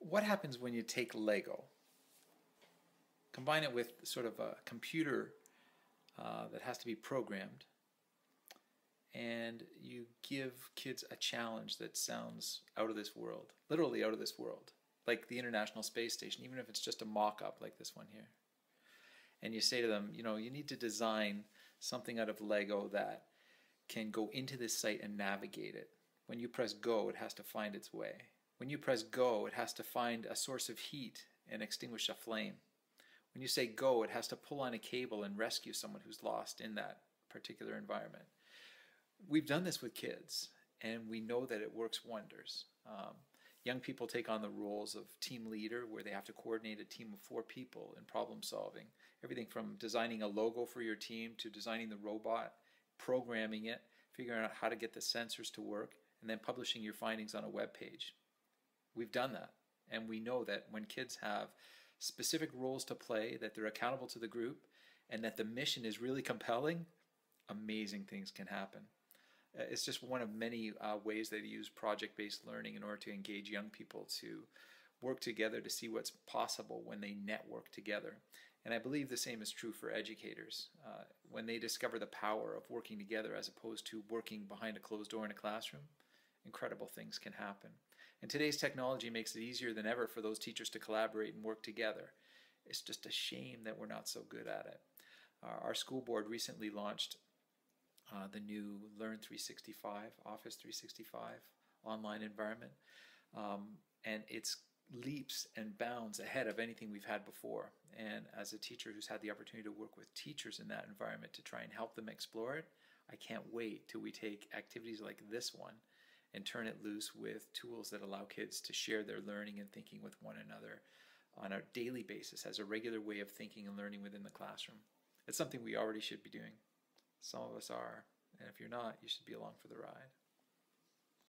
what happens when you take Lego, combine it with sort of a computer uh, that has to be programmed, and you give kids a challenge that sounds out of this world, literally out of this world, like the International Space Station, even if it's just a mock up like this one here. And you say to them, you know, you need to design something out of Lego that can go into this site and navigate it. When you press go, it has to find its way. When you press go, it has to find a source of heat and extinguish a flame. When you say go, it has to pull on a cable and rescue someone who's lost in that particular environment. We've done this with kids, and we know that it works wonders. Um, young people take on the roles of team leader, where they have to coordinate a team of four people in problem solving. Everything from designing a logo for your team to designing the robot, programming it, figuring out how to get the sensors to work, and then publishing your findings on a web page. We've done that, and we know that when kids have specific roles to play, that they're accountable to the group, and that the mission is really compelling, amazing things can happen. Uh, it's just one of many uh, ways they use project-based learning in order to engage young people to work together to see what's possible when they network together. And I believe the same is true for educators. Uh, when they discover the power of working together as opposed to working behind a closed door in a classroom, incredible things can happen. And today's technology makes it easier than ever for those teachers to collaborate and work together. It's just a shame that we're not so good at it. Uh, our school board recently launched uh, the new Learn 365, Office 365 online environment. Um, and it's leaps and bounds ahead of anything we've had before. And as a teacher who's had the opportunity to work with teachers in that environment to try and help them explore it, I can't wait till we take activities like this one and turn it loose with tools that allow kids to share their learning and thinking with one another on a daily basis as a regular way of thinking and learning within the classroom. It's something we already should be doing. Some of us are, and if you're not, you should be along for the ride.